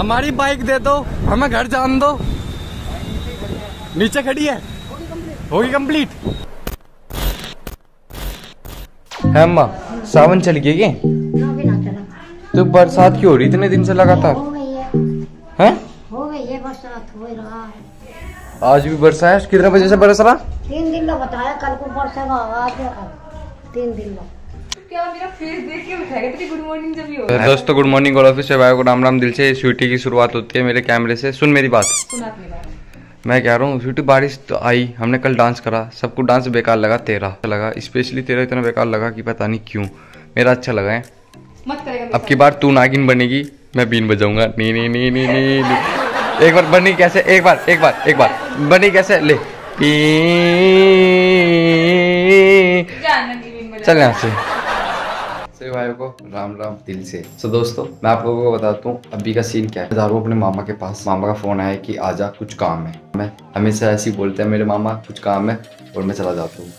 हमारी बाइक दे दो, हमें घर जान दो। नीचे खड़ी है। होगी कंप्लीट है अम्मा सावन चल चला तो बरसात क्यों हो रही? इतने दिन से लगातार। है? आज भी बरसा है? कितने बजे से बरस रहा? तीन दिन बताया, कल को बरसेगा, आज तीन दिन क्या मेरा फेस देख के उठाएगा तेरी गुड मॉर्निंग जब ही हो। दोस्तों गुड मॉर्निंग और ऑफ़िस से भाई को राम राम दिल से। स्वीटी की शुरुआत होती है मेरे कैमरे से। सुन मेरी बात। सुना अपनी बात। मैं कह रहा हूँ स्वीटी बारिश तो आई। हमने कल डांस करा। सबको डांस बेकार लगा तेरा अच्छा लगा। स्पेशली तेरा इतना बेकार लगा कि पता नहीं क्यों। मेरा अच्छा लगा है। मत करेगा अब की बार तू नागिन बनेगी मैं बीन बजाऊँगा। नी नी नी नी नी नी। एक बार बनी कैसे? एक बार एक बार एक बार। बनी कैसे? ले। पी चल यहाँ से। सभी भाइयों को। राम राम, दिल से। सो दोस्तों, मैं आप लोगों को बताता हूँ, अभी का सीन क्या है। जा अपने मामा के पास, मामा का फ़ोन आया कि आजा, कुछ काम है। मैं हमेशा ऐसे ही बोलते हैं, मेरे मामा, कुछ काम है, और मैं चला जाता हूँ।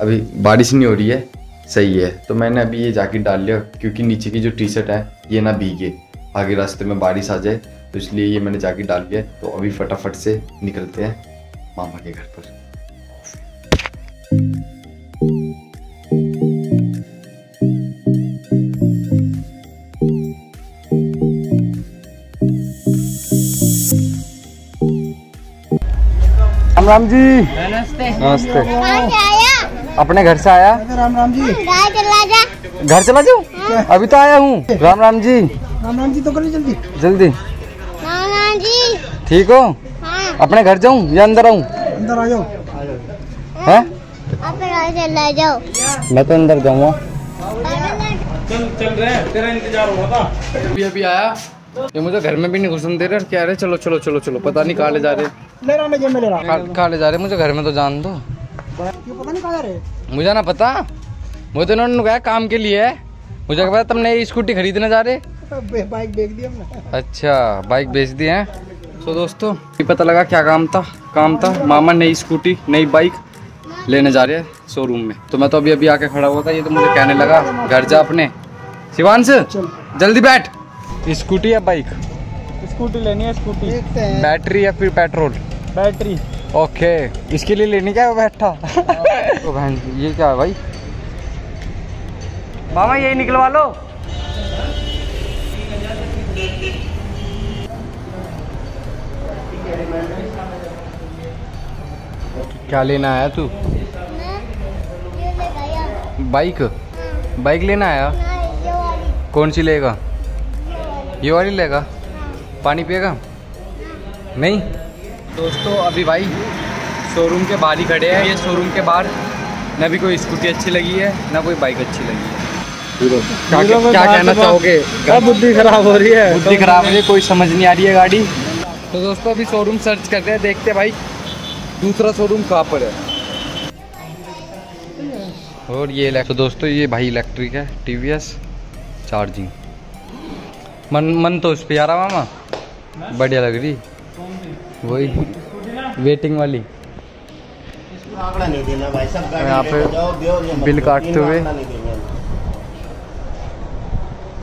अभी बारिश नहीं हो रही है, सही है। तो मैंने अभी ये जैकेट डाल लिया, क्योंकि नीचे की जो टी शर्ट है, ये ना भीगे। आगे रास्ते में बारिश आ जाए तो इसलिए ये मैंने जैकेट डाल लिया। तो अभी फटाफट से निकलते हैं मामा के घर पर। राम राम जी। नमस्ते। नमस्ते। अपने घर से आया? राम राम जी। घर चला जाऊँ? अभी तो आया हूँ। राम राम जी। राम राम जी तो करिए जल्दी। जल्दी। नाना जी। ठीक हो? हाँ। अपने घर जाऊँ या अंदर आऊँ? अंदर आ जाओ। है? आप यहाँ से ले जाओ। मैं तो अंदर जाऊँगा। अभी अभी आया। ये मुझे घर में भी नहीं घुसन दे रहे कह रहे चलो चलो चलो चलो पता नहीं कहाँ ले जा रहे। ले रहा मैं ले कहाँ जा रहे मुझे घर में तो जान दो। ये पता नहीं जा रहे? मुझे ना पता। मुझे तो इन्होंने कहा काम के लिए है। मुझे क्या पता तुम नई स्कूटी खरीदने जा रहे। बाइक बेच दी हमने। अच्छा बाइक बेच दी है। तो दोस्तों ये पता लगा क्या काम था। काम था मामा नई स्कूटी नई बाइक लेने जा रहे हैं शोरूम में। तो मैं तो अभी अभी आके खड़ा हुआ था ये तो मुझे कहने लगा घर जा अपने। शिवांश जल्दी बैठ। स्कूटी या बाइक? स्कूटी लेनी है स्कूटी। बैटरी या फिर पेट्रोल? बैटरी। ओके इसके लिए लेनी क्या है बैठा? तो बहन ये क्या है भाई? मामा यही निकलवा लो। क्या लेना आया तू? ले गया। बाइक? बाइक लेना आया? वाली। कौन सी लेगा? ये वाली लेगा। पानी पिएगा? नहीं? दोस्तों अभी भाई शोरूम के बाहर ही खड़े हैं। ये शोरूम के बाहर ना भी कोई स्कूटी अच्छी लगी है ना कोई बाइक अच्छी लगी है। क्या क्या, क्या कहना चाहोगे? क्या बुद्धि खराब हो रही है? बुद्धि खराब हो रही है कोई समझ नहीं आ रही है गाड़ी। तो दोस्तों अभी शोरूम सर्च करते हैं देखते हैं भाई। दूसरा शोरूम कहाँ पर है? और ये तो दोस्तों ये भाई इलेक्ट्रिक है टीवीएस चार्जिंग मन मन तो उस पर आ रहा मामा। बढ़िया लग रही। वही। वेटिंग वाली। आंकड़ा नहीं देना भाई सब गाड़ी यहाँ पे बिल काटते हुए।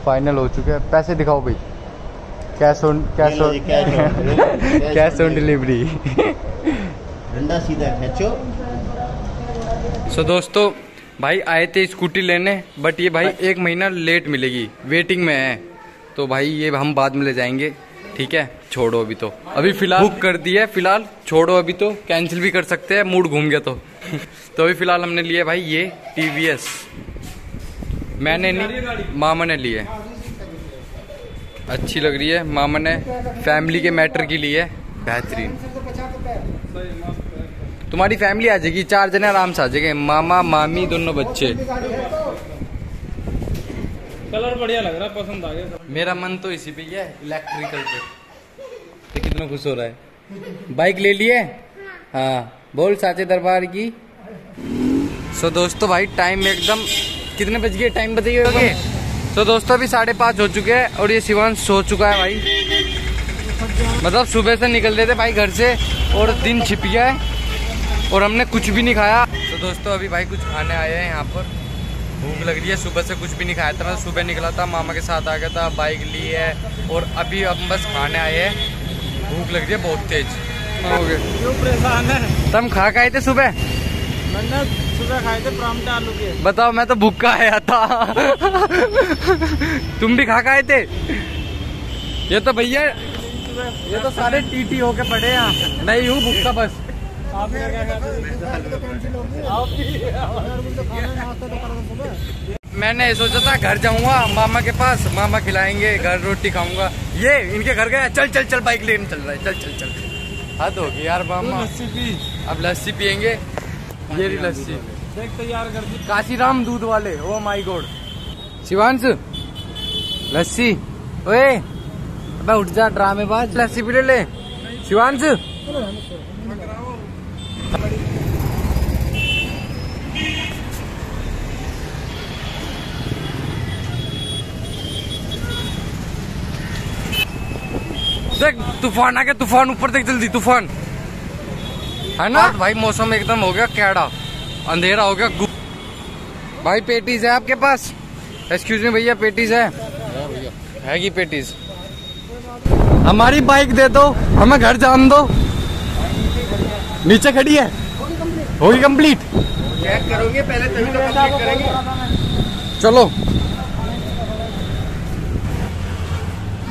फाइनल हो चुके हैं। पैसे दिखाओ भाई। Cash on cash on cash on delivery डंडा सीधा खींचो। सो दोस्तों भाई आए थे स्कूटी लेने बट ये भाई एक महीना लेट मिलेगी। वेटिंग में है। तो भाई ये हम बाद में ले जाएँगे, ठीक है? छोड़ो अभी तो। अभी फ़िलहाल बुक कर दी है, फ़िलहाल छोड़ो अभी तो। कैंसिल भी कर सकते हैं, मूड घूम गया तो। तो अभी फ़िलहाल हमने लिया भाई ये टीवीएस मैंने नहीं, मामा ने लिए अच्छी लग रही है, मामा ने फैमिली के मैटर की लिए बेहतरीन। तुम्हारी फैमिली आ जाएगी, चार जने आराम से आ जाएँगे। मामा, मामी, दोनों बच्चे। कलर बढ़िया लग रहा, पसंद आ गया मेरा मन तो इसी पे ही इलेक्ट्रिकल पे। तो कितना खुश हो रहा है। बाइक ले लिए? हाँ। बोल साचे दरबार की। सो दोस्तों भाई टाइम एकदम, कितने बज गए? टाइम बताइए तो दोस्तों अभी साढ़े पाँच हो चुके हैं और ये शिवांश सो चुका है भाई। मतलब सुबह से निकल रहे थे भाई घर से और दिन छिप गया है और हमने कुछ भी नहीं खाया। तो दोस्तों अभी भाई कुछ खाने आए हैं यहाँ पर। भूख लग रही है सुबह से कुछ भी नहीं खाया था सुबह निकला था मामा के साथ आ गया था बाइक ली है और अभी हम बस खाने आए हैं। भूख लग रही है बहुत तेज। परेशान है? तुम खा के आए थे सुबह? मैंने सुबह खाए थे परांठे आलू के। बताओ मैं तो भूखा आया था। तुम भी खा के आए थे? ये तो भैया ये तो सारे टीटी होके पड़े हैं। नहीं हूँ भूखा बस। आप मैंने सोचा था घर जाऊँगा मामा के पास मामा खिलाएँगे घर रोटी खाऊँगा। ये इनके घर गया चल चल चल बाइक लेने चल रहा है चल चल चल। हद होगी यार मामा। अब लस्सी पियेंगे ये लस्सी। देख तैयार कर दी। काशीराम दूध वाले ओ माई गोड शिवांश लस्सी ओए अबे उठ जा ड्रामेबाज। लस्सी पी ले ले। शिवांश। देख तूफ़ान आ गया तूफ़ान ऊपर देख जल्दी तूफ़ान। है ना? भाई मौसम एकदम हो गया कैड़ा। अंधेरा हो गया भाई पेटीज है आपके पास? एक्सक्यूज मी भैया पेटीज है। है की पेटीज? हमारी बाइक दे दो हमें घर जान दो। नीचे खड़ी है। होगी कंप्लीट चेक करोगे पहले तभी तो कंप्लीट करेंगे। चलो।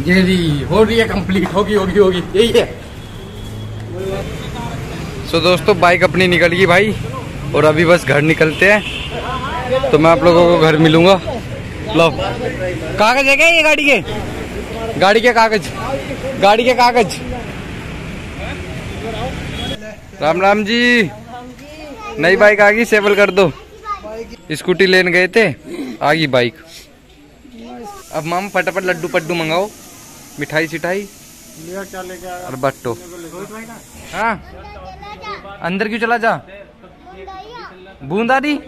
ये रही हो रही है कंप्लीट होगी होगी होगी। यही है। सो so, दोस्तों बाइक अपनी निकल गई भाई और अभी बस घर निकलते हैं। तो मैं आप लोगों को घर मिलूँगा। लो। कागज़ है क्या ये गाड़ी के? गाड़ी के कागज़। गाड़ी के कागज़। राम राम जी। नई बाइक आ गई सेवल कर दो। स्कूटी लेने गए थे, आ गई बाइक। अब माम फटाफट लड्डू पड्डू मंगाओ, मिठाई सिठाई, और बट्टो। हाँ? अंदर क्यों चला जा? बूंदारी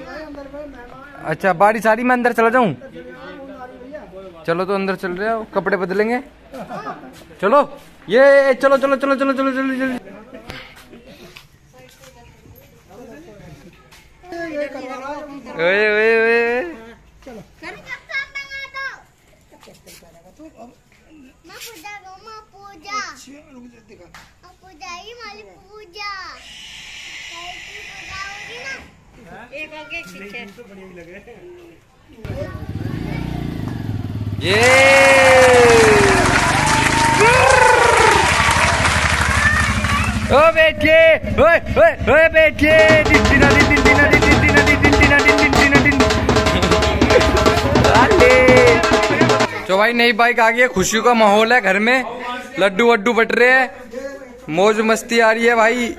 अच्छा बारिश आ रही मैं अंदर चला जाऊँ? चलो तो अंदर चल रहे हो, कपड़े बदलेंगे। चलो, ये चलो चलो चलो चलो चलो चलो चलो। ओए ओए ओए पूजा पूजा पूजा ही माली पूजा की पूजा होगी ना ये ओ बेटिए ओए ओए ओए बेटिए दिन दिना दिन दिन दिना दिन दिन दिना दिन तो भाई नई बाइक आ गई है खुशी का माहौल है घर में। लड्डू वड्डू बट रहे हैं। मौज मस्ती आ रही है भाई।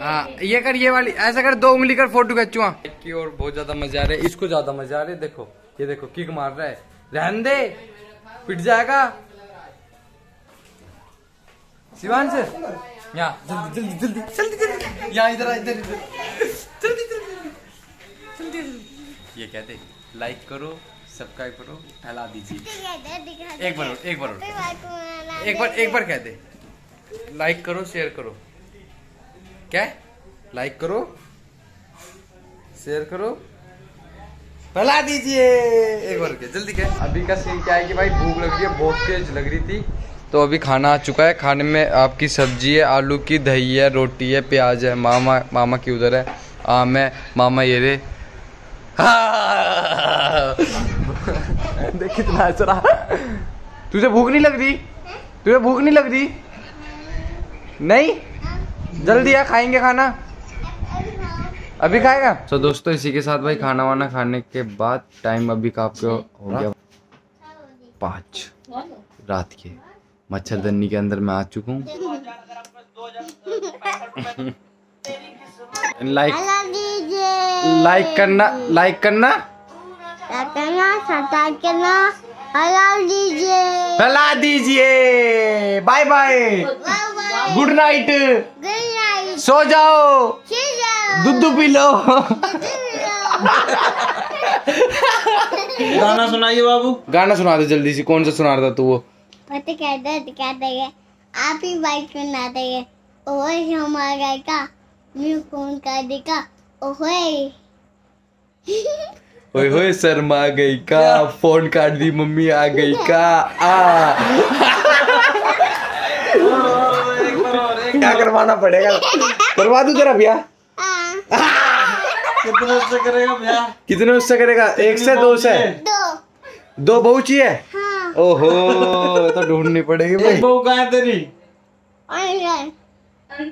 हाँ ये कर, ये वाली, ऐसा कर, दो उंगली कर, फ़ोटो खींचुआ की और बहुत ज़्यादा मज़ा आ रहा है, इसको ज़्यादा मज़ा आ रहा है, देखो, ये देखो, किक मार रहा है। रहन दे, पिट जाएगा। शिवांश यहाँ, जल्दी जल्दी जल्दी जल्दी जल्दी यहाँ, इधर इधर जल्दी जल्दी जल्दी ये कहते लाइक करो सब्सक्राइब करो फैला दीजिए। एक बार एक बार एक बार एक बार कह दे। लाइक करो शेयर करो। क्या? लाइक करो। शेयर करो। फैला दीजिए। एक बार के जल्दी क्या अभी का सीन क्या है कि भाई भूख लग रही है बहुत तेज लग रही थी। तो अभी खाना आ चुका है। खाने में आपकी सब्ज़ी है आलू की दही है रोटी है प्याज है। मामा मामा की उधर है। आम है। मामा ये रे देख कितना हंस रहा तुझे भूख नहीं लग रही? तुझे भूख नहीं लग रही? नहीं? जल्दी आ खाएँगे खाना। अभी खाएगा? तो दोस्तों इसी के साथ भाई खाना वाना खाने के बाद टाइम अभी का आपको हो गया पाँच। रात के। मच्छरदनी के अंदर मैं आ चुका हूँ। लाइक लाइक करना लाइक करना करना सब्सक्राइब करना दीजिए फैला दीजिए बाय बाय गुड नाइट सो जाओ दूध पी लो गाना सुनाइए बाबू। गाना सुना दे जल्दी से कौन सा सुना रहा था तू वो? पता कहते कहते हैं आप ही बाइक सुनाते हैं ओए हमारा का मैं फ़ोन कर देगा ओए ओए होए शर्मा गई का? फ़ोन काट दी मम्मी आ गई का? आ। क्या करवाना पड़ेगा? करवा दूँ तेरा ब्याह कितने उससे करेगा भैया? कितने उससे करेगा? एक से दो से? दो। दो बहू चाहिए? हाँ। ओहो तो ढूंढनी पड़ेगी भाई। बहू कहाँ है तेरी। और